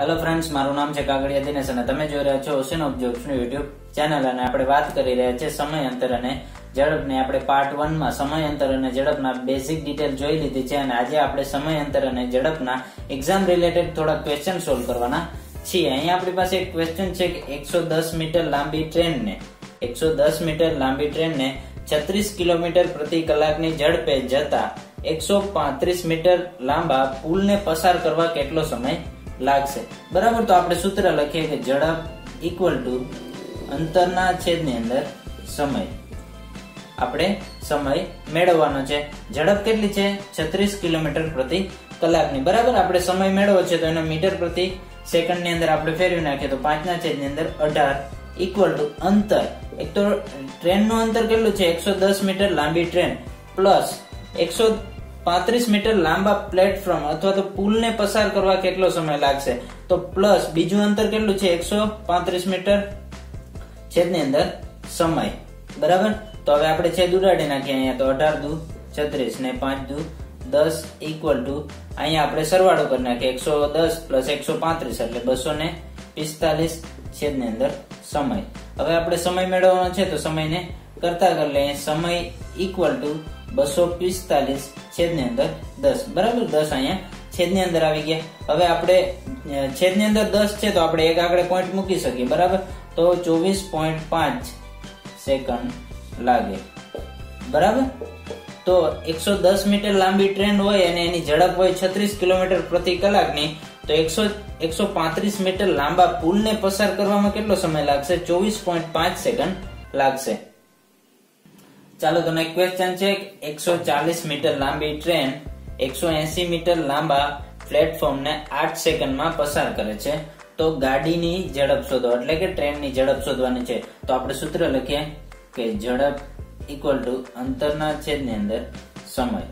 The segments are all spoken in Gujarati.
હેલો ફ્રેન્ડ્સ મારું નામ છે કાગડિયા દિનેશ અને તમે જોઈ રહ્યા છો ઓશન ઓફ જોબ્સનું યુટ્યુબ ચેનલ અને આપણે વાત કરી રહ્યા છીએ સમય અંતર અને ઝડપની. આપણે પાર્ટ વનમાં સમય અંતર અને ઝડપના બેઝિક ડિટેલ જોઈ લીધી છે અને આજે આપણે સમય અંતર અને ઝડપના એક્ઝામ રિલેટેડ થોડા ક્વેશ્ચન સોલ્વ કરવાના છીએ. અહીંયા આપણી પાસે એક ક્વેશ્ચન છે કે એકસો દસ મીટર લાંબી ટ્રેનને, એકસો દસ મીટર લાંબી ટ્રેનને છત્રીસ કિલોમીટર પ્રતિ કલાકની ઝડપે જતા એકસો પાંત્રીસ મીટર લાંબા પુલને પસાર કરવા કેટલો સમય લાગશે. બરાબર? તો આપણે સૂત્ર લખીએ કે ઝડપ ઇક્વલ ટુ અંતરના છેદની અંદર સમય. આપણે સમય મેળવવાનો છે. ઝડપ કેટલી છે? છત્રીસ કિલોમીટર પ્રતિ કલાકની. બરાબર? આપણે સમય મેળવો છે તો એનો મીટર પ્રતિ સેકન્ડની અંદર આપણે ફેરવી નાખીએ તો પાંચના છેદની અંદર અઢાર ઇક્વલ ટુ અંતર. એક તો ટ્રેનનું અંતર કેટલું છે? એકસો દસ મીટર લાંબી ટ્રેન. પ્લસ એકસો પાંત્રીસ મીટર લાંબા પ્લેટફોર્મ અથવા તો પુલને પસાર કરવા કેટલો સમય લાગશે? તો પ્લસ બીજું અંતર કેટલું છે? એકસો પાંત્રીસ મીટર. છેદની અંદર સમય. બરાબર? તો હવે આપણે છેદ ઉડાડી નાખીએ અહીંયા. તો અઢાર દુ છત્રીસ ને પાંચ દુ દસ ઇક્વલ ટુ અહીંયા આપણે સરવાળો કરી નાખીએ. એકસો દસ પ્લસ એકસો પાંત્રીસ એટલે બસો ને પિસ્તાલીસ છેદની અંદર સમય. હવે આપણે સમય મેળવવાનો છે તો સમયને કરતા કરી લઈએ. સમય ઇક્વલ ટુ બસો પિસ્તાલીસ છેદની અંદર દસ. બરાબર? દસ અહીંયા છેદની અંદર આવી ગયા. હવે આપણે છેદની અંદર દસ છે તો આપણે એક આગળ પોઈન્ટ મૂકી શકીએ. બરાબર? તો ચોવીસ પોઈન્ટ પાંચ સેકન્ડ લાગે. બરાબર? તો એકસો દસ મીટર લાંબી ટ્રેન હોય અને એની ઝડપ હોય છત્રીસ કિલોમીટર પ્રતિ કલાકની, તો એકસો એકસો પાંત્રીસ મીટર લાંબા પુલને પસાર કરવામાં કેટલો સમય લાગશે? ચોવીસ પોઈન્ટ પાંચ સેકન્ડ લાગશે. ચાલો તમને ક્વેશ્ચન છે એકસો ચાલીસ મીટર લાંબી ટ્રેન એકસો એસી મીટર લાંબા પ્લેટફોર્મ ને આઠ સેકન્ડમાં પસાર કરે છે. તો ગાડીની ઝડપ શોધો, એટલે કે ટ્રેનની ઝડપ શોધવાની છે. તો આપણે સૂત્ર લખીએ કે ઝડપ ઇક્વલ ટુ અંતરના છેદની અંદર સમય.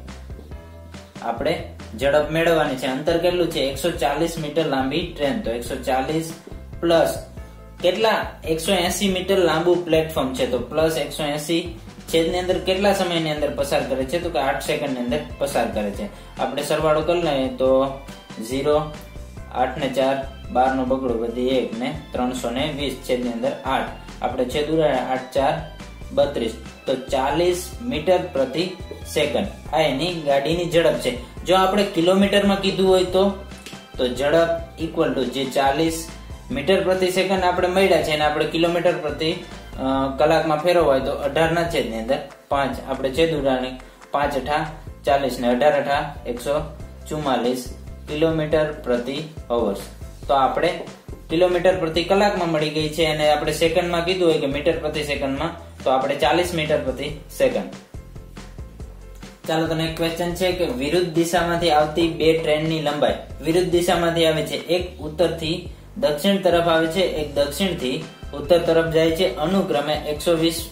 આપણે ઝડપ મેળવવાની છે. અંતર કેટલું છે? એકસો ચાલીસ મીટર લાંબી ટ્રેન તો એકસો ચાલીસ પ્લસ કેટલા? એકસો એસી મીટર લાંબુ પ્લેટફોર્મ છે. તો પ્લસ એકસો એસી છેદની અંદર કેટલા સમયની અંદર પસાર કરે છે? તો કે આઠ સેકન્ડની અંદર પસાર કરે છે. આપણે સરવાળો કરી લઈએ તો ઝીરો, આઠ ને ચાર, બાર નો બગડો બધી એક ને ત્રણસો ને વીસ, છેદની અંદર આઠ. આપણે છેદ ઉડાડ્યા, આઠ, ચાર, બત્રીસ. તો ચાલીસ મીટર પ્રતિ સેકન્ડ. આ એની ગાડીની ઝડપ છે. જો આપણે કિલોમીટરમાં કીધું હોય તો તો ઝડપ ઇક્વલ ટુ જે ચાલીસ મીટર પ્રતિ સેકન્ડ આપણે મળ્યા છે, એને આપણે કિલોમીટર પ્રતિ કલાકમાં ફેરવવાય તો અઢાર ના છેદની અંદર પાંચ. આપણે છેદ ઉડાડી પાંચ અઠા ચાલીસ ને અઢાર અઠા એકસો ચુમ્માલીસ કિલોમીટર પ્રતિ અવર્સ. તો આપણે કિલોમીટર પ્રતિ કલાકમાં મળી ગઈ છે અને આપણે સેકન્ડમાં કીધું હોય કે મીટર પ્રતિ સેકન્ડમાં, તો આપણે ચાલીસ મીટર પ્રતિ સેકન્ડ. ચાલો એક ક્વેશ્ચન છે કે વિરુદ્ધ દિશામાંથી આવતી બે ટ્રેનની લંબાઈ. વિરુદ્ધ દિશામાંથી આવે છે. એક ઉત્તરથી દક્ષિણ તરફ આવે છે, એક દક્ષિણથી ઉત્તર તરફ જાય છે. અનુક્રમે એકસો વીસ,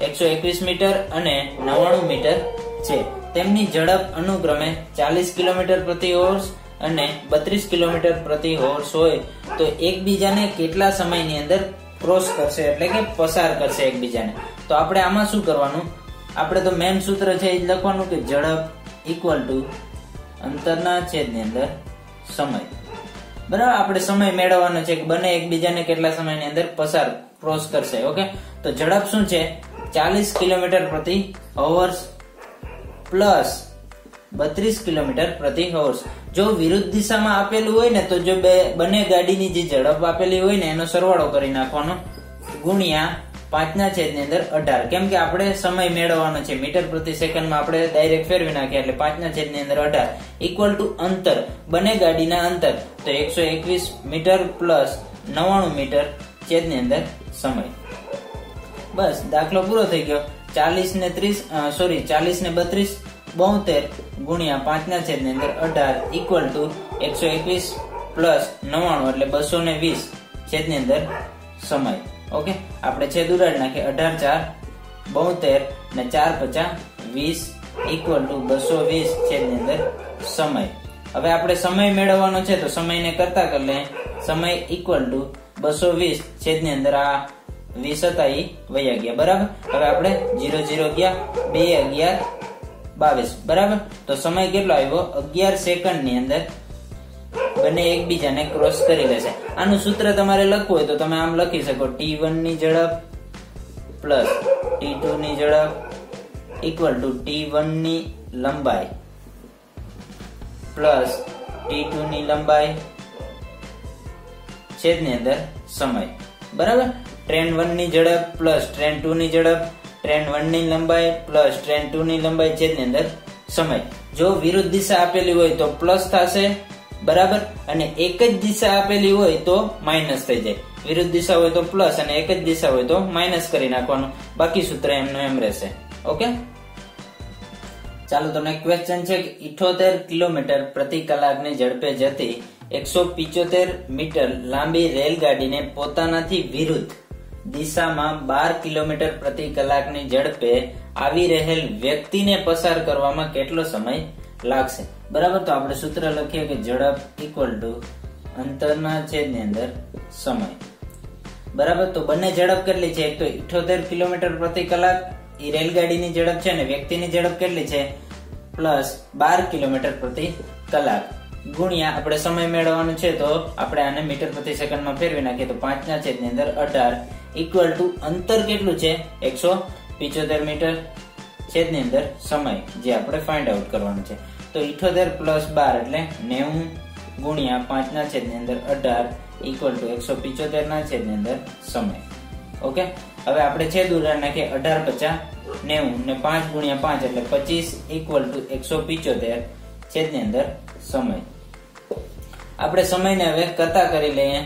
એકસો એકવીસ મીટર અને નવ્વાણું મીટર છે. તેમની ઝડપ અનુક્રમે ચાલીસ કિલોમીટર પ્રતિ હોર્સ અને બત્રીસ કિલોમીટર પ્રતિ હોર્સ હોય. તો એકબીજાને કેટલા સમયની અંદર ક્રોસ કરશે? એટલે કે પસાર કરશે એકબીજાને. તો આપણે આમાં શું કરવાનું? આપણે તો મેન સૂત્ર છે એ લખવાનું કે ઝડપ ઇક્વલ ટુ અંતરના છેદની અંદર સમય. બરાબર? આપણે સમય મેળવવાનો છે કે બંને એકબીજાને કેટલા સમયની અંદર પસાર ક્રોસ કરશે ઓકે તો ઝડપ શું છે? ચાલીસ કિલોમીટર પ્રતિ અવર્સ પ્લસ બત્રીસ કિલોમીટર પ્રતિ અવર્સ જો વિરુદ્ધ દિશામાં આપેલું હોય ને, તો જો બે, બંને ગાડીની જે ઝડપ આપેલી હોય ને, એનો સરવાળો કરી નાખવાનો ગુણ્યા પાંચના છેદની અંદર અઢાર. કેમ કે આપણે સમય મેળવવાનો છે. મીટર પ્રતિ સેકન્ડમાં આપણે ડાયરેક્ટ ફેરવી નાખીએ એટલે પાંચના છેદની અંદર અઢાર. ઇક્વલ ટુ અંતર. બંને ગાડીના અંતર. તો એકસો એકવીસ મીટર પ્લસ નવ્વાણું મીટર છેદની અંદર સમય. બસ, દાખલો પૂરો થઈ ગયો. ચાલીસ ને ત્રીસ સોરી ચાલીસ ને બત્રીસ, બોતેર ગુણ્યા પાંચના છેદની અંદર અઢાર ઇક્વલ ટુ એકસો એકવીસ પ્લસ નવ્વાણું એટલે બસો ને વીસ છેદની અંદર સમય. ઓકે? આપણે છેદ ઉડાડી નાખીએ. અઢાર, ચાર, બોતેર ને ચાર પચાસ, વીસ ઇક્વલ ટુ બસો વીસ છેદની અંદર સમય. હવે આપણે સમય મેળવવાનો છે તો સમયને કરતા કરી લે સમય ઇક્વલ ટુ બસો વીસ છેદની અંદર આ વીસ હતા એ વયા ગયા. બરાબર? હવે આપણે જીરો જીરો ગયા. બે અગિયાર, બાવીસ. બરાબર? તો સમય કેટલો આવ્યો? અગિયાર સેકન્ડની અંદર બંને એકબીજાને ક્રોસ કરી લેશે. આનું સૂત્ર તમારે લખવું હોય તો તમે આમ લખી શકો. ટી વનની ઝડપ પ્લસ ટી ટુ ની ઝડપ ઇક્વલ ટુ ટી વનની લંબાઈ પ્લસ ટી ટુ ની લંબાઈ છેદની અંદર સમય. બરાબર? ટ્રેન વનની ઝડપ પ્લસ ટ્રેન ટુ ની ઝડપ ટ્રેન વનની લંબાઈ પ્લસ ટ્રેન ટુ ની લંબાઈ છેદની અંદર સમય. જો વિરુદ્ધ દિશા આપેલી હોય તો પ્લસ થશે બરાબર? અને એક જ દિશા આપેલી હોય તો માઇનસ થઈ જાય. વિરુદ્ધ દિશા હોય તો પ્લસ અને એક જ દિશા હોય તો માઇનસ કરી નાખવાનું. બાકી સૂત્ર એમનું એમ રહેશે. ઓકે? ચાલો, તમને ક્વેશ્ચન છે કે ઇઠોતેર કિલોમીટર પ્રતિ કલાકની ઝડપે જતી એકસો પિચોતેર મીટર લાંબી રેલગાડીને પોતાનાથી વિરુદ્ધ દિશામાં બાર કિલોમીટર પ્રતિ કલાકની ઝડપે આવી રહેલ વ્યક્તિને પસાર કરવામાં કેટલો સમય લાગશે? બરાબર, તો આપણે સૂત્ર લખીએ કે ઝડપ ઇક્વલ ટુ અંતરના છેદની અંદર સમય. બરાબર, તો બંને ઝડપ કેટલી છે? એક તો ઇઠોતેર કિલોમીટર પ્રતિ કલાક એ રેલગાડીની ઝડપ છે અને વ્યક્તિની ઝડપ કેટલી છે? પ્લસ બાર કિલોમીટર પ્રતિ કલાક. ગુણ્યા, આપણે સમય મેળવવાનો છે, તો આપણે આને મીટર પ્રતિ સેકન્ડમાં ફેરવી નાખીએ, તો પાંચના છેદની અંદર અઢાર. ઇક્વલ ટુ અંતર કેટલું છે? એકસો પિચોતેર મીટર છેદની અંદર સમય, જે આપણે ફાઇન્ડ આઉટ કરવાનું છે. તો ઇઠોતેર પ્લસ બાર એટલે નેવું ગુણ્યા પાંચના છેદની અંદર અઢાર ઇક્વલ ટુ એકસો પિચોતેર ના છેદની અંદર સમય. ઓકે હવે આપણે છેદ ઉડાડ નાખીએ અઢાર પચાસ, નેવું ને પાંચ ગુણ્યા પાંચ એટલે પચીસ ઇક્વલ ટુ એકસો પિચોતેર છેદની અંદર સમય. આપણે સમયને હવે કરતા કરી લઈએ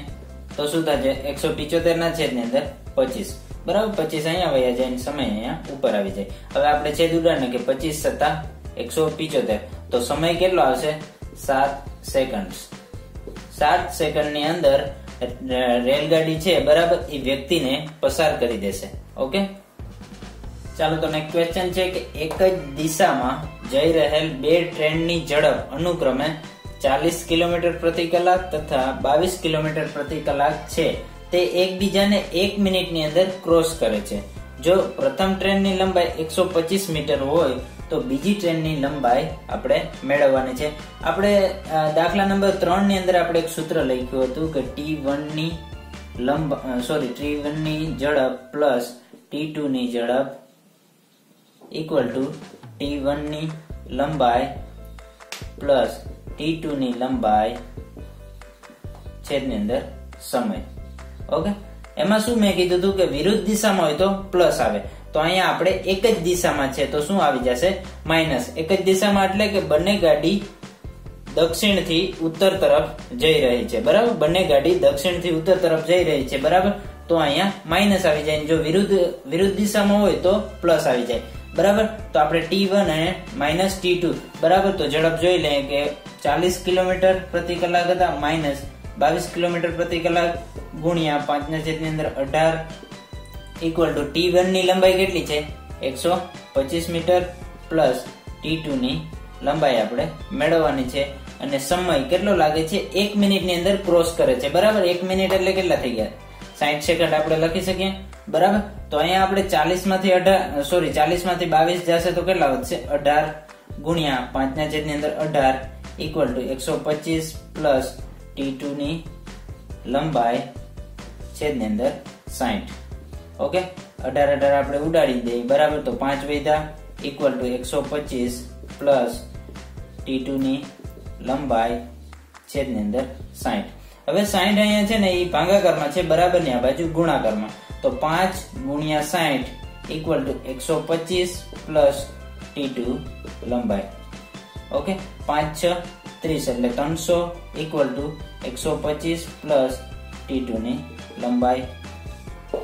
તો શું થશે? એકસો પિચોતેર ના છેદની અંદર પચીસ. બરાબર? પચીસ અહીંયા વયા જાય સમય અહીંયા ઉપર આવી જાય. હવે આપણે છેદ ઉડાડ નાખીએ પચીસ સત્તા એકસો પિચોતેર. તો સમય કેટલો આવશે? સાત સેકન્ડ સાત સેકન્ડની અંદર રેલગાડી છે, બરાબર એ વ્યક્તિને પસાર કરી દેશે. ઓકે? ચાલો, તો નેક્સ્ટ ક્વેશ્ચન છે કે એક જ દિશામાં જઈ રહેલ બે ટ્રેનની ઝડપ અનુક્રમે ચાલીસ કિલોમીટર પ્રતિ કલાક તથા બાવીસ કિલોમીટર પ્રતિ કલાક છે. તે એકબીજાને એક મિનિટની અંદર ક્રોસ કરે છે. જો પ્રથમ ટ્રેનની લંબાઈ એકસો પચીસ મીટર હોય તો બીજી ટ્રેનની લંબાઈ આપણે મેળવવાની છે. આપણે દાખલા નંબર ત્રણની અંદર આપણે એક સૂત્ર લખ્યું હતું કે ટી વનની લંબ સોરી ટી વનની ઝડપ પ્લસ ટી ટુ ની ઝડપ ઇક્વલ ટુ ટી વનની લંબાઈ પ્લસ ટુ ની લંબાઈ છેદની અંદર સમય. ઓકે? એમાં શું મેં કીધું હતું કે વિરુદ્ધ દિશામાં હોય તો પ્લસ આવે. તો અહીંયા આપણે એક જ દિશામાં છે, તો શું આવી જશે? માઇનસ. એક જ દિશામાં એટલે કે બંને ગાડી દક્ષિણથી ઉત્તર તરફ જઈ રહી છે. બરાબર? બંને ગાડી દક્ષિણથી ઉત્તર તરફ જઈ રહી છે. બરાબર? તો અહીંયા માઇનસ આવી જાય. જો વિરુદ્ધ વિરુદ્ધ દિશામાં હોય તો પ્લસ આવી જાય. બરાબર? તો આપણે ટી વન અને માઇનસ ટી ટુ. બરાબર? તો ઝડપ જોઈ લઈએ કે ચાલીસ કિલોમીટર પ્રતિ કલાક હતા. માઇનસ બાવીસ કિલોમીટર પ્રતિ કલાક ગુણ્યા પાંચના છેદની અંદર અઢાર. ઇક્વલ ટુ ટી વનની લંબાઈ કેટલી છે? એકસો પચીસ મીટર પ્લસ ટી ટુ ની લંબાઈ આપણે મેળવવાની છે. અને સમય કેટલો લાગે છે? એક મિનિટની અંદર ક્રોસ કરે છે. બરાબર? એક મિનિટ એટલે કેટલા થઈ ગયા? સાઠ સેકન્ડ આપણે લખી શકીએ. બરાબર? તો અહીંયા આપણે ચાલીસમાંથી અઢાર સોરી ચાલીસમાંથી બાવીસ જશે તો કેટલા વધશે? અઢાર ગુણ્યા પાંચના છેદની અંદર અઢાર ઇક્વલ ટુ એકસો પચીસ પ્લસ ટી ટુ ની લંબાઈ છેદની અંદર સાઠ ઓકે? અઢાર અઢાર આપણે ઉડાડી દઈએ. બરાબર? તો પાંચ વૈધા ઇક્વલ ટુ એકસો પચીસ પ્લસ ટી ટુ ની લંબાઈ છેદની અંદર સાઠ હવે સાઠ અહીંયા છે ને એ ભાંગાકારમાં છે, બરાબરની? આ બાજુ ગુણાકારમાં. તો પાંચ ગુણ્યા સાઠ ઇક્વલ ટુ એકસો પચીસ પ્લસ ટી ટુ લંબાઈ. ઓકે? પાંચ છ ત્રીસ, એટલે ત્રણસો ઇક્વલ ટુ એકસો પચીસ પ્લસ ટી ટુ ની લંબાઈ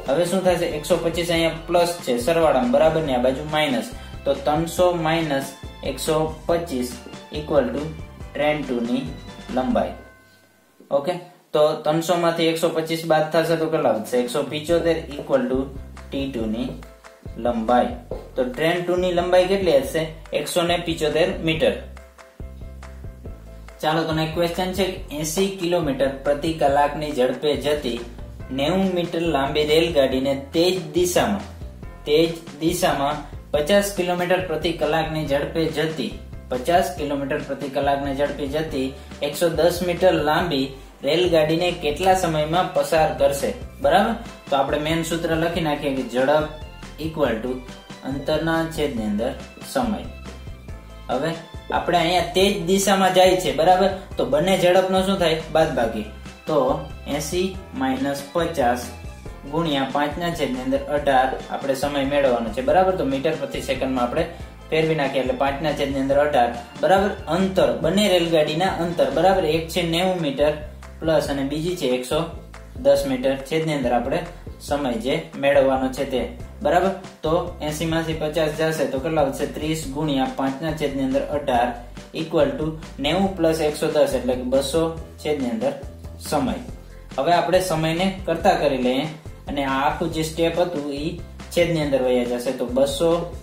હવે શું થશે? એકસો પચીસ અહીંયા પ્લસ છે, સરવાળામાં, બરાબર ને? આ બાજુ માઇનસ તો ત્રણસો માઇનસ એકસો પચીસ ઇક્વલ ટુ ટ્રેન ટુ ની લંબાઈ. ઓકે તો ત્રણસો માંથી એકસો પચીસ બાદ થશે તો કેટલા વધશે? એકસો પિચોતેર ઇક્વલ ટુ ટી ટુ ની લંબાઈ. તો ટ્રેન ટુ ની લંબાઈ કેટલી હશે? એકસો ને પિચોતેર મીટર. ચાલો તમને ક્વેશ્ચન છે એસી કિલોમીટર પ્રતિ કલાકની ઝડપે જતી નેવું મીટર લાંબી રેલગાડીને તેજ દિશામાં તેજ દિશામાં પચાસ કિલોમીટર પ્રતિ કલાકની ઝડપે જતી, પચાસ કિલોમીટર પ્રતિ કલાકની ઝડપે જતી એકસો દસ મીટર લાંબી રેલગાડીને કેટલા સમયમાં પસાર કરશે? બરાબર? તો આપણે મેન સૂત્ર લખી નાખીએ કે ઝડપ ઇક્વલ ટુ અંતરના છેદની અંદર સમય. હવે આપણે અહીંયા તે જ દિશામાં જાય છે, બરાબર? તો બંને ઝડપનો શું થાય? બાદ બાકી તો એસી માઇનસ પચાસ ગુણ્યા પાંચના છેદની અંદર અઢાર આપણે સમય મેળવવાનો છે. બરાબર? તો મીટર પ્રતિ સેકન્ડમાં આપણે ફેરવી નાખીએ એટલે પાંચના છેદની અંદર અઢાર. બરાબર? અંતર. બંને રેલગાડીના અંતર. બરાબર? એક છે નેવું મીટર પ્લસ અને બીજી છે એકસો દસ મીટર છેદની અંદર આપણે સમય જે મેળવવાનો છે તે. બરાબર? તો એસી માંથી પચાસ જશે તો કેટલા વધશે? ત્રીસ ગુણ્યા પાંચના છેદની અંદર અઢાર ઇક્વલ ટુ નેવું પ્લસ એકસો દસ એટલે કે બસો છેદની અંદર સમય. હવે આપણે સમયને કરતા કરી લઈએ અને આ આખું જે સ્ટેપ હતું એ છેદની અંદર વયા જશે. તો બસો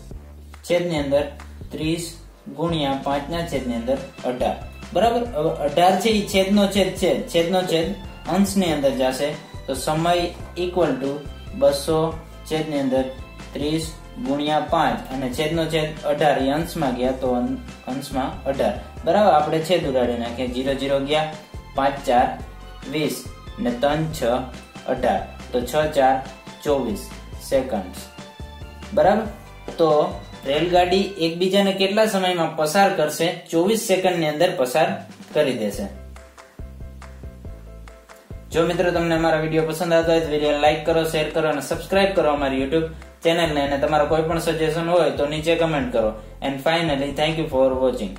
છેદની અંદર ત્રીસ ગુણ્યા પાંચના છેદની અંદર અઢાર. બરાબર? હવે અઢાર છે એ છેદનો છેદ છે. છેદનો છેદ અંશની અંદર જશે. તો સમય ઇક્વલ ટુ બસો છેદની અંદર ત્રીસ ગુણ્યા પાંચ. અને છેદનો છેદ અઢાર. એ અંશમાં ગયા તો અંશમાં અઢાર. બરાબર? આપણે છેદ ઉડાડી નાખીએ. જીરો જીરો ગયા પાંચ ચાર વીસ. ને ત્રણ છ અઢાર. તો છ ચાર ચોવીસ સેકન્ડ બરાબર? તો રેલગાડી એકબીજાને કેટલા સમયમાં પસાર કરશે? ચોવીસ સેકન્ડની અંદર પસાર કરી દેશે. જો મિત્રો તમને અમારા વીડિયો પસંદ આવતો હોય તો વીડિયો લાઈક કરો શેર કરો અને સબસ્ક્રાઇબ કરો અમારી યુટ્યુબ ચેનલને અને તમારા કોઈ પણ સજેશન હોય તો નીચે કમેન્ટ કરો. And finally thank you for watching